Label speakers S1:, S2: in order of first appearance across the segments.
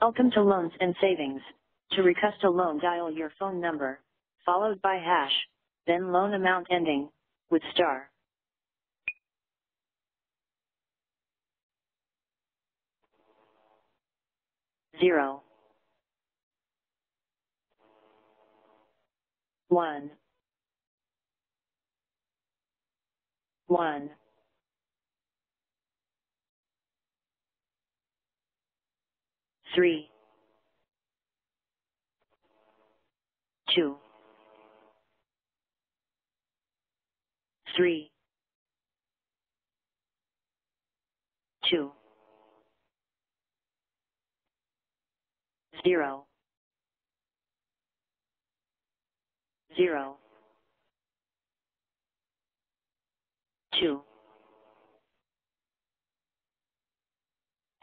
S1: Welcome to Loans and Savings. To request a loan, dial your phone number, followed by hash, then loan amount ending with star. Zero. One. One. three, two, three, two, zero, zero, two,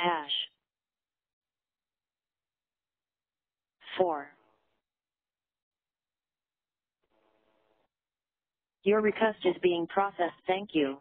S1: ash. 4. Your request is being processed. Thank you.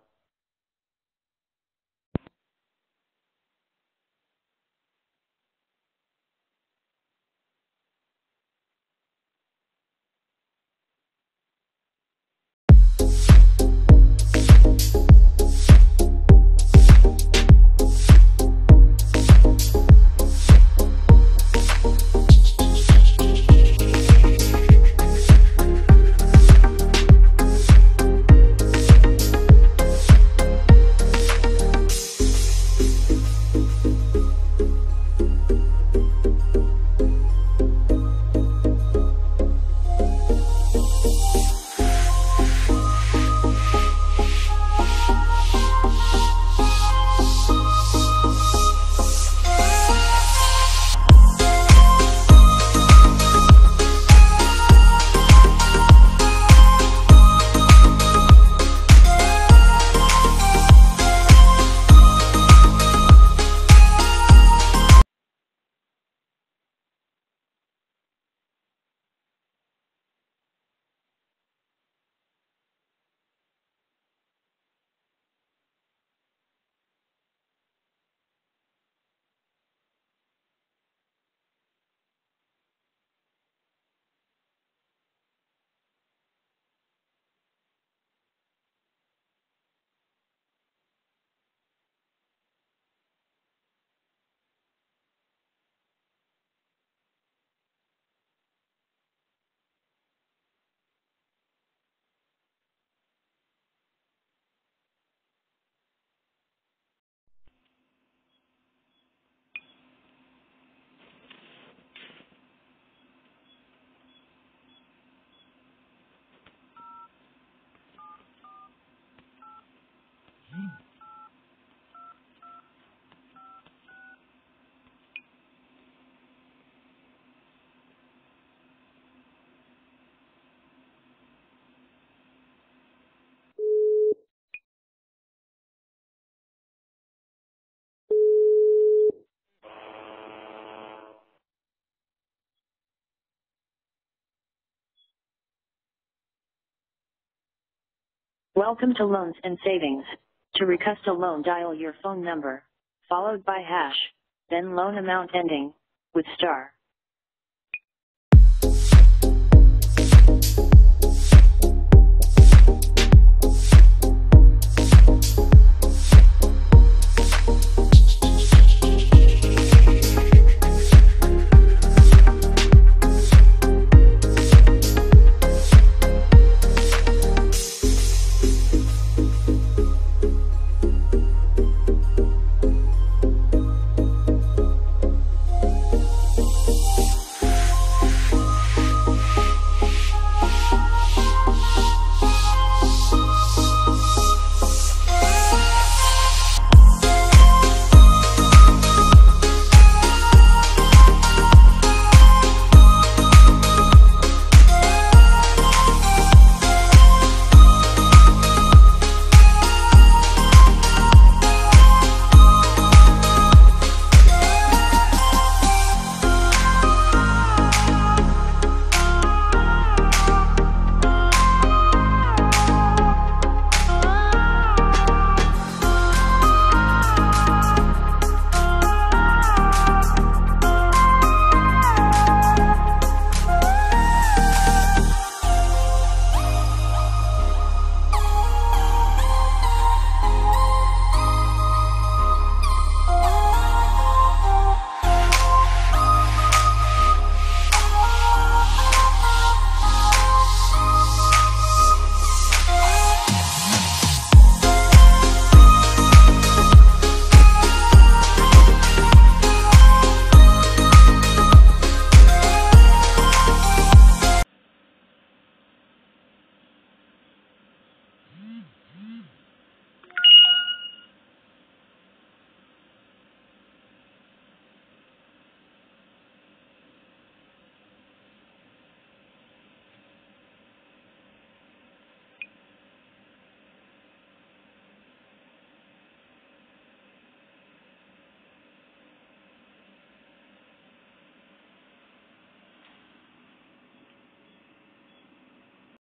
S1: Welcome to Loans and Savings. To request a loan, dial your phone number, followed by hash, then loan amount ending with star.